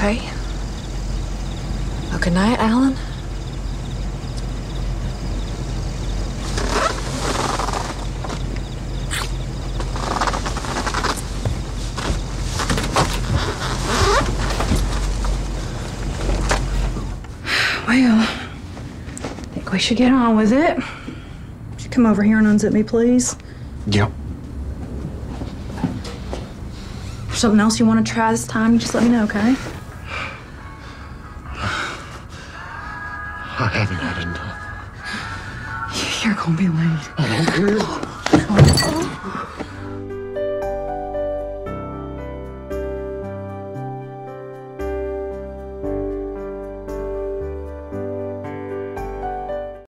Okay. Well, good night, Alan. Well, I think we should get on with it. Would you come over here and unzip me, please? Yep. Something else you want to try this time, you just let me know, okay? I haven't had enough. You're gonna be late. I don't care.